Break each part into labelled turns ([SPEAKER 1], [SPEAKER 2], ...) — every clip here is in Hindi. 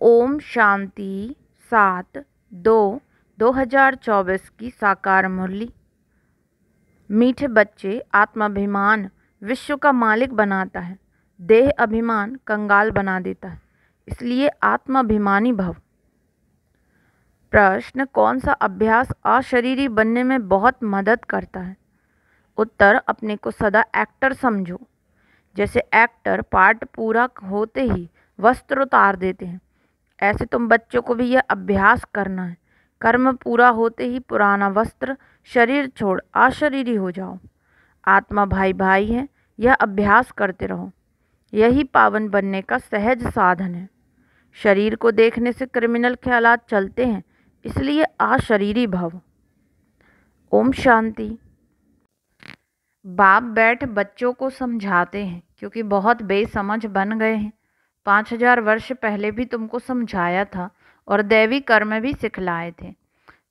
[SPEAKER 1] ओम शांति सात दो दो हज़ार चौबीस की साकार मुरली। मीठे बच्चे आत्माभिमान विश्व का मालिक बनाता है, देह अभिमान कंगाल बना देता है, इसलिए आत्माभिमानी भव। प्रश्न, कौन सा अभ्यास अशरीरी बनने में बहुत मदद करता है? उत्तर, अपने को सदा एक्टर समझो। जैसे एक्टर पार्ट पूरा होते ही वस्त्र उतार देते हैं ऐसे तुम बच्चों को भी यह अभ्यास करना है। कर्म पूरा होते ही पुराना वस्त्र, शरीर छोड़ अशरीरी हो जाओ। आत्मा भाई भाई है, यह अभ्यास करते रहो। यही पावन बनने का सहज साधन है। शरीर को देखने से क्रिमिनल ख्यालात चलते हैं, इसलिए अशरीरी भव। ओम शांति। बाप बैठ बच्चों को समझाते हैं, क्योंकि बहुत बेसमझ बन गए हैं। पाँच हज़ार वर्ष पहले भी तुमको समझाया था और दैवी कर्म भी सिखलाए थे।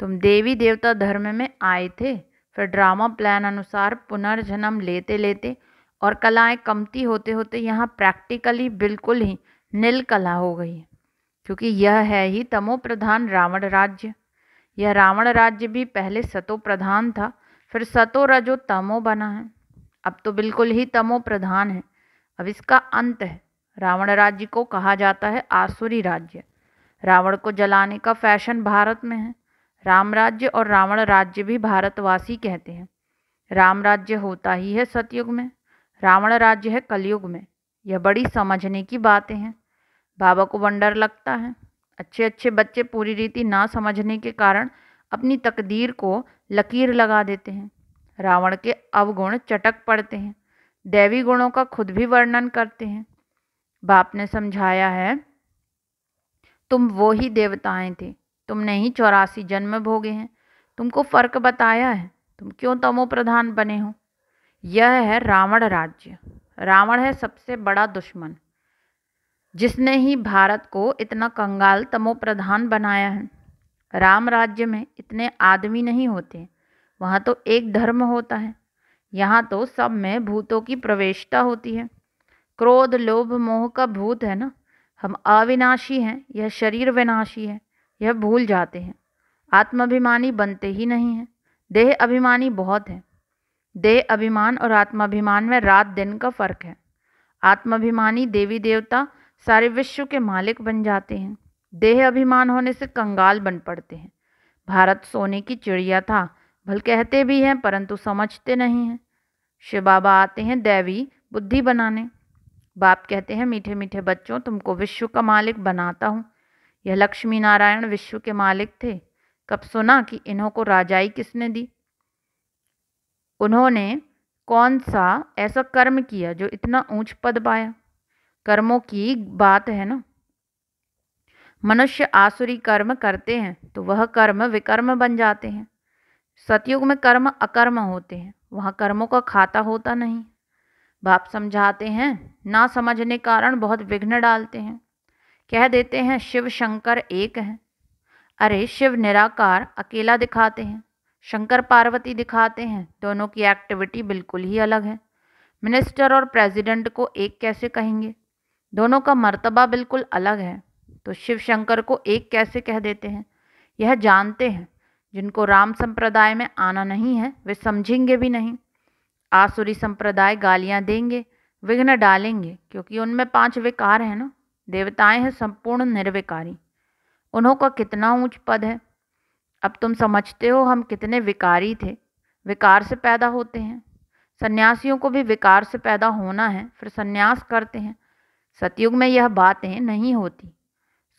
[SPEAKER 1] तुम देवी देवता धर्म में आए थे, फिर ड्रामा प्लान अनुसार पुनर्जन्म लेते लेते और कलाएँ कमती होते होते यहाँ प्रैक्टिकली बिल्कुल ही नील कला हो गई है क्योंकि यह है ही तमो प्रधान रावण राज्य। यह रावण राज्य भी पहले सतो प्रधान था, फिर सतो रजो तमो बना है। अब तो बिल्कुल ही तमो प्रधान है। अब इसका अंत है। रावण राज्य को कहा जाता है आसुरी राज्य। रावण को जलाने का फ़ैशन भारत में है। राम राज्य और रावण राज्य भी भारतवासी कहते हैं। राम राज्य होता ही है सतयुग में। रावण राज्य है कलयुग में। यह बड़ी समझने की बातें हैं। बाबा को वंडर लगता है। अच्छे अच्छे बच्चे पूरी रीति ना समझने के कारण अपनी तकदीर को लकीर लगा देते हैं। रावण के अवगुण चटक पड़ते हैं। दैवी गुणों का खुद भी वर्णन करते हैं। बाप ने समझाया है, तुम वो ही देवताएँ थे। तुमने ही चौरासी जन्म भोगे हैं। तुमको फ़र्क बताया है, तुम क्यों तमो प्रधान बने हो? यह है रावण राज्य। रावण है सबसे बड़ा दुश्मन, जिसने ही भारत को इतना कंगाल तमो प्रधान बनाया है। राम राज्य में इतने आदमी नहीं होते, वहाँ तो एक धर्म होता है। यहाँ तो सब में भूतों की प्रवेशता होती है। क्रोध, लोभ, मोह का भूत है ना? हम अविनाशी हैं, यह शरीर विनाशी है, यह भूल जाते हैं। आत्माभिमानी बनते ही नहीं हैं। देह अभिमानी बहुत है। देह अभिमान और आत्माभिमान में रात दिन का फ़र्क है। आत्माभिमानी देवी देवता सारे विश्व के मालिक बन जाते हैं। देह अभिमान होने से कंगाल बन पड़ते हैं। भारत सोने की चिड़िया था, भल कहते भी हैं, परंतु समझते नहीं हैं। शिव बाबा आते हैं दैवी बुद्धि बनाने। बाप कहते हैं, मीठे मीठे बच्चों, तुमको विश्व का मालिक बनाता हूँ। यह लक्ष्मी नारायण विश्व के मालिक थे। कब सुना कि इन्हों को राजाई किसने दी? उन्होंने कौन सा ऐसा कर्म किया जो इतना ऊंच पद पाया? कर्मों की बात है ना? मनुष्य आसुरी कर्म करते हैं तो वह कर्म विकर्म बन जाते हैं। सतयुग में कर्म अकर्म होते हैं, वहाँ कर्मों का खाता होता नहीं। बाप समझाते हैं, ना समझने कारण बहुत विघ्न डालते हैं। कह देते हैं, शिव शंकर एक हैं। अरे, शिव निराकार अकेला दिखाते हैं, शंकर पार्वती दिखाते हैं, दोनों की एक्टिविटी बिल्कुल ही अलग है। मिनिस्टर और प्रेसिडेंट को एक कैसे कहेंगे? दोनों का मर्तबा बिल्कुल अलग है तो शिव शंकर को एक कैसे कह देते हैं? यह जानते हैं, जिनको राम संप्रदाय में आना नहीं है, वे समझेंगे भी नहीं। आसुरी संप्रदाय गालियाँ देंगे, विघ्न डालेंगे, क्योंकि उनमें पाँच विकार हैं ना। देवताएँ हैं संपूर्ण निर्विकारी। उन्हों का कितना ऊंच पद है? अब तुम समझते हो हम कितने विकारी थे। विकार से पैदा होते हैं। सन्यासियों को भी विकार से पैदा होना है, फिर सन्यास करते हैं। सतयुग में यह बातें नहीं होती।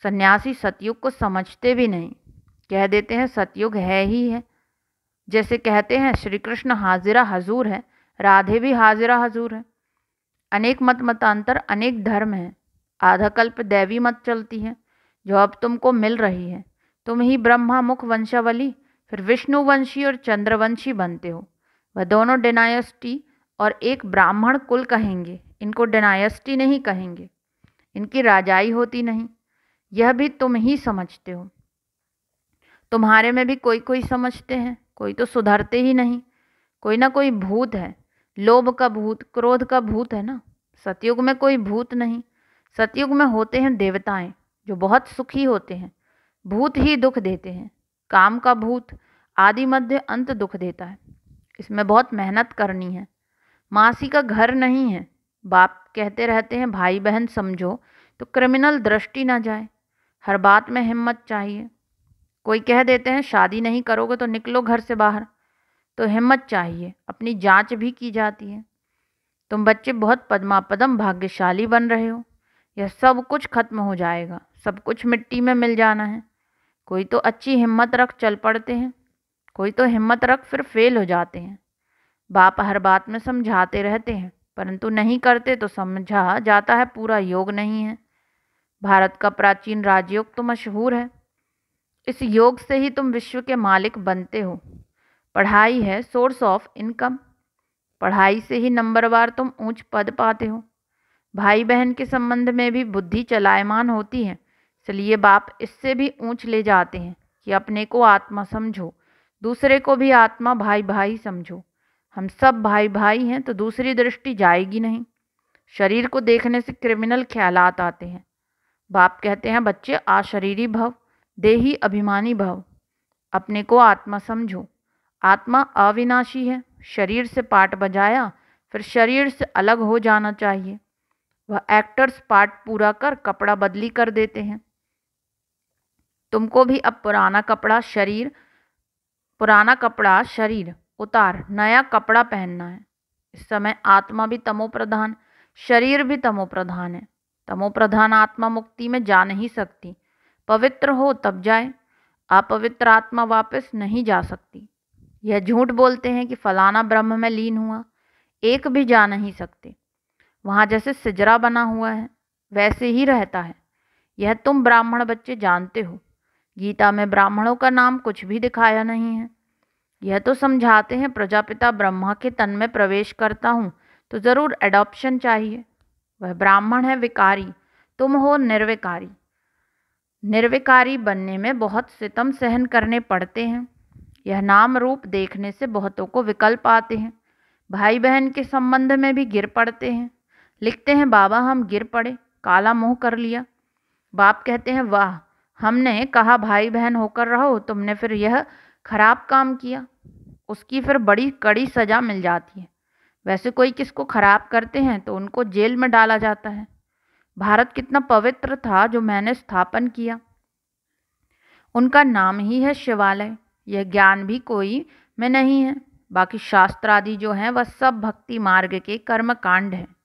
[SPEAKER 1] सन्यासी सतयुग को समझते भी नहीं। कह देते हैं सतयुग है ही है। जैसे कहते हैं श्री कृष्ण हाजिरा हजूर है राधे भी हाजिरा हजूर है। अनेक मत मतांतर, अनेक धर्म हैं। आधा कल्प दैवी मत चलती है, जो अब तुमको मिल रही है। तुम ही ब्रह्मा मुख वंशावली, फिर विष्णु वंशी और चंद्रवंशी बनते हो। वह दोनों डिनायस्टी और एक ब्राह्मण कुल कहेंगे। इनको डिनायस्टी नहीं कहेंगे। इनकी राजाई होती नहीं। यह भी तुम ही समझते हो। तुम्हारे में भी कोई कोई समझते हैं। कोई तो सुधरते ही नहीं। कोई ना कोई भूत है। लोभ का भूत, क्रोध का भूत है ना? सतयुग में कोई भूत नहीं। सतयुग में होते हैं देवताएँ, जो बहुत सुखी होते हैं। भूत ही दुख देते हैं। काम का भूत, आदि मध्य अंत दुख देता है। इसमें बहुत मेहनत करनी है। मासी का घर नहीं है। बाप कहते रहते हैं, भाई बहन समझो तो क्रिमिनल दृष्टि ना जाए। हर बात में हिम्मत चाहिए। कोई कह देते हैं, शादी नहीं करोगे तो निकलो घर से बाहर। तो हिम्मत चाहिए, अपनी जाँच भी की जाती है। तुम बच्चे बहुत पद्मापदम भाग्यशाली बन रहे हो। यह सब कुछ खत्म हो जाएगा। सब कुछ मिट्टी में मिल जाना है। कोई तो अच्छी हिम्मत रख चल पड़ते हैं। कोई तो हिम्मत रख फिर फेल हो जाते हैं। बाप हर बात में समझाते रहते हैं, परंतु नहीं करते तो समझा जाता है पूरा योग नहीं है। भारत का प्राचीन राजयोग तो मशहूर है। इस योग से ही तुम विश्व के मालिक बनते हो। पढ़ाई है सोर्स ऑफ़ इनकम पढ़ाई से ही नंबरवार तुम ऊंच पद पाते हो। भाई बहन के संबंध में भी बुद्धि चलायमान होती है, इसलिए बाप इससे भी ऊंच ले जाते हैं कि अपने को आत्मा समझो, दूसरे को भी आत्मा भाई भाई समझो। हम सब भाई भाई हैं तो दूसरी दृष्टि जाएगी नहीं। शरीर को देखने से क्रिमिनल ख्यालात आते हैं। बाप कहते हैं, बच्चे, आशरीरी भव, देही अभिमानी भव। अपने को आत्मा समझो। आत्मा अविनाशी है। शरीर से पार्ट बजाया, फिर शरीर से अलग हो जाना चाहिए। वह एक्टर्स पार्ट पूरा कर कपड़ा बदली कर देते हैं। तुमको भी अब पुराना कपड़ा शरीर, पुराना कपड़ा शरीर, उतार, नया कपड़ा पहनना है। इस समय आत्मा भी तमो प्रधान शरीर भी तमो प्रधान है। तमो प्रधान आत्मा मुक्ति में जा नहीं सकती। पवित्र हो तब जाए। अपवित्र आत्मा वापस नहीं जा सकती। यह झूठ बोलते हैं कि फलाना ब्रह्म में लीन हुआ। एक भी जा नहीं सकते। वहाँ जैसे सिजरा बना हुआ है, वैसे ही रहता है। यह तुम ब्राह्मण बच्चे जानते हो। गीता में ब्राह्मणों का नाम कुछ भी दिखाया नहीं है। यह तो समझाते हैं प्रजापिता ब्रह्मा के तन में प्रवेश करता हूँ तो ज़रूर एडॉप्शन चाहिए। वह ब्राह्मण है विकारी, तुम हो निर्विकारी। निर्विकारी बनने में बहुत सितम सहन करने पड़ते हैं। यह नाम रूप देखने से बहुतों को विकल्प आते हैं। भाई बहन के संबंध में भी गिर पड़ते हैं। लिखते हैं, बाबा, हम गिर पड़े, काला मुँह कर लिया। बाप कहते हैं, वाह, हमने कहा भाई बहन होकर रहो, तुमने फिर यह खराब काम किया। उसकी फिर बड़ी कड़ी सज़ा मिल जाती है। वैसे कोई किसको खराब करते हैं तो उनको जेल में डाला जाता है। भारत कितना पवित्र था जो मैंने स्थापन किया। उनका नाम ही है शिवालय। यह ज्ञान भी कोई में नहीं है। बाकी शास्त्र आदि जो हैं, वह सब भक्ति मार्ग के कर्म कांड हैं।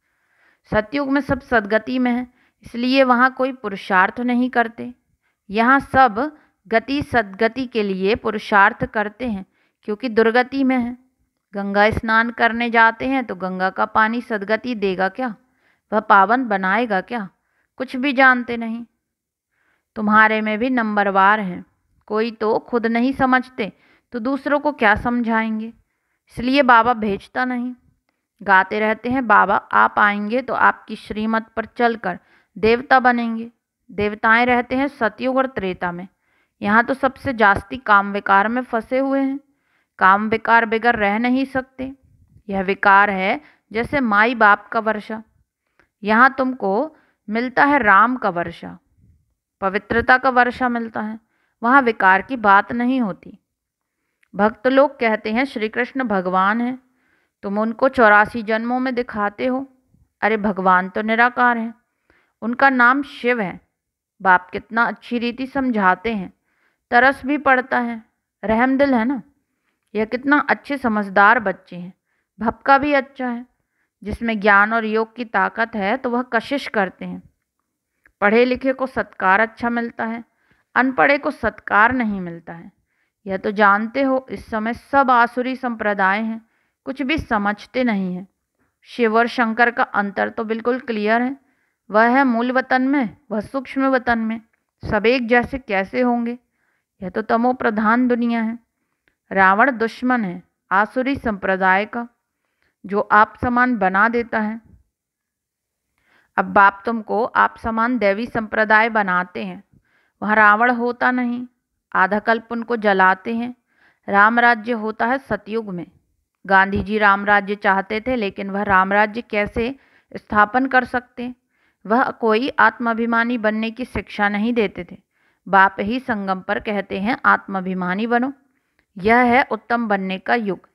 [SPEAKER 1] सतयुग में सब सदगति में है, इसलिए वहाँ कोई पुरुषार्थ नहीं करते। यहाँ सब गति सदगति के लिए पुरुषार्थ करते हैं, क्योंकि दुर्गति में है। गंगा स्नान करने जाते हैं तो गंगा का पानी सदगति देगा क्या? वह पावन बनाएगा क्या? कुछ भी जानते नहीं। तुम्हारे में भी नंबरवार हैं। कोई तो खुद नहीं समझते तो दूसरों को क्या समझाएँगे? इसलिए बाबा भेजता नहीं। गाते रहते हैं, बाबा आप आएँगे तो आपकी श्रीमत पर चलकर देवता बनेंगे। देवताएँ रहते हैं सतयुग और त्रेता में। यहाँ तो सबसे जास्ती काम विकार में फंसे हुए हैं। काम विकार बगैर रह नहीं सकते। यह विकार है जैसे माई बाप का वर्षा। यहाँ तुमको मिलता है राम का वर्षा। पवित्रता का वर्षा मिलता है। वहाँ विकार की बात नहीं होती। भक्त लोग कहते हैं श्री कृष्ण भगवान है, तुम उनको चौरासी जन्मों में दिखाते हो। अरे, भगवान तो निराकार हैं, उनका नाम शिव है। बाप कितना अच्छी रीति समझाते हैं, तरस भी पड़ता है, रहम दिल है ना? यह कितना अच्छे समझदार बच्चे हैं भपका भी अच्छा है, जिसमें ज्ञान और योग की ताकत है तो वह कशिश करते हैं। पढ़े लिखे को सत्कार अच्छा मिलता है अनपढ़े को सत्कार नहीं मिलता है। यह तो जानते हो, इस समय सब आसुरी संप्रदाय हैं, कुछ भी समझते नहीं हैं। शिव और शंकर का अंतर तो बिल्कुल क्लियर है। वह है मूल वतन में, वह सूक्ष्म वतन में, सब एक जैसे कैसे होंगे? यह तो तमो प्रधान दुनिया है। रावण दुश्मन है, आसुरी संप्रदाय का, जो आप समान बना देता है। अब बाप तुमको आप समान देवी संप्रदाय बनाते हैं। वहाँ रावण होता नहीं। आधा कल्प उनको जलाते हैं। राम राज्य होता है सतयुग में। गांधी जी राम राज्य चाहते थे, लेकिन वह राम राज्य कैसे स्थापन कर सकते? वह कोई आत्माभिमानी बनने की शिक्षा नहीं देते थे। बाप ही संगम पर कहते हैं, आत्माभिमानी बनो। यह है उत्तम बनने का युग।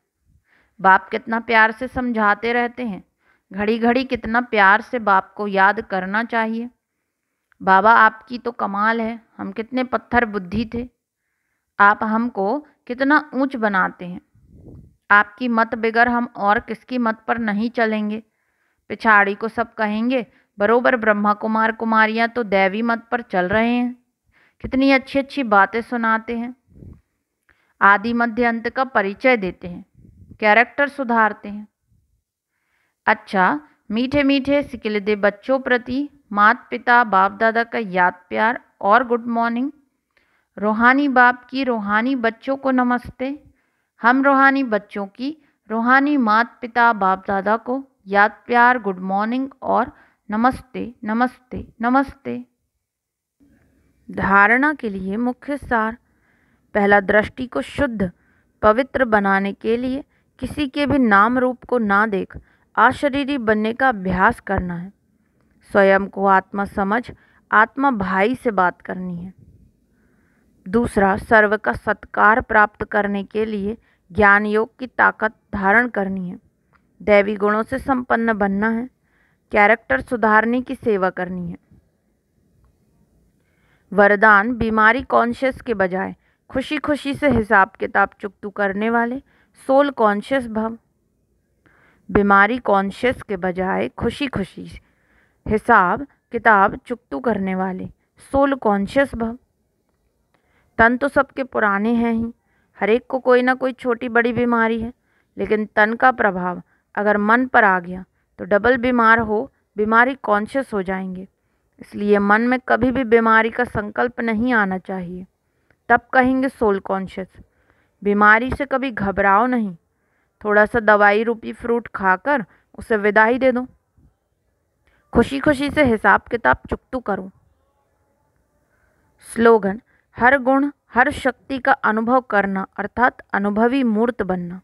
[SPEAKER 1] बाप कितना प्यार से समझाते रहते हैं। घड़ी घड़ी कितना प्यार से बाप को याद करना चाहिए। बाबा आपकी तो कमाल है, हम कितने पत्थर बुद्धि थे। आप हमको कितना ऊंच बनाते हैं। आपकी मत बिगर हम और किसकी मत पर नहीं चलेंगे। पिछाड़ी को सब कहेंगे, बरोबर ब्रह्मा कुमार कुमारियाँ तो दैवी मत पर चल रहे हैं। कितनी अच्छी अच्छी बातें सुनाते हैं। आदि मध्य अंत का परिचय देते हैं, कैरेक्टर सुधारते हैं। अच्छा मीठे मीठे सिकिलदे बच्चों प्रति मात पिता बाप दादा का याद प्यार और गुड मॉर्निंग। रूहानी बाप की रूहानी बच्चों को नमस्ते। हम रूहानी बच्चों की रूहानी मात पिता बाप दादा को याद प्यार गुड मॉर्निंग और नमस्ते नमस्ते नमस्ते। धारणा के लिए मुख्य सार। पहला, दृष्टि को शुद्ध, पवित्र बनाने के लिए किसी के भी नाम रूप को ना देख, आशरीरी बनने का अभ्यास करना है। स्वयं को आत्मा समझ, आत्मा भाई से बात करनी है। दूसरा, सर्व का सत्कार प्राप्त करने के लिए ज्ञान योग की ताकत धारण करनी है। दैवी गुणों से संपन्न बनना है, कैरेक्टर सुधारने की सेवा करनी है। वरदान, बीमारी कॉन्शियस के बजाय खुशी खुशी से हिसाब किताब चुकतू करने वाले सोल कॉन्शियस भव। बीमारी कॉन्शियस के बजाय खुशी खुशी हिसाब, किताब चुकतू करने वाले। सोल कॉन्शियस भव। तन तो सबके पुराने हैं ही। हर एक को कोई ना कोई छोटी बड़ी बीमारी है। लेकिन तन का प्रभाव अगर मन पर आ गया तो डबल बीमार हो, बीमारी कॉन्शियस हो जाएँगे। इसलिए मन में कभी भी बीमारी का संकल्प नहीं आना चाहिए। तब कहेंगे सोल कॉन्शियस। बीमारी से कभी घबराओ नहीं। थोड़ा सा दवाई रूपी फ्रूट खाकर उसे विदाई दे दो। खुशी खुशी से हिसाब किताब चुकतू करूँ। स्लोगन, हर गुण, हर शक्ति का अनुभव करना, अर्थात अनुभवी मूर्त बनना।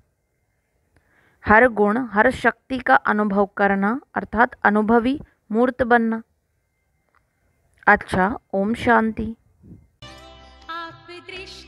[SPEAKER 1] हर गुण, हर शक्ति का अनुभव करना, अर्थात अनुभवी मूर्त बनना। अच्छा ओम शांति। आप दृष्टि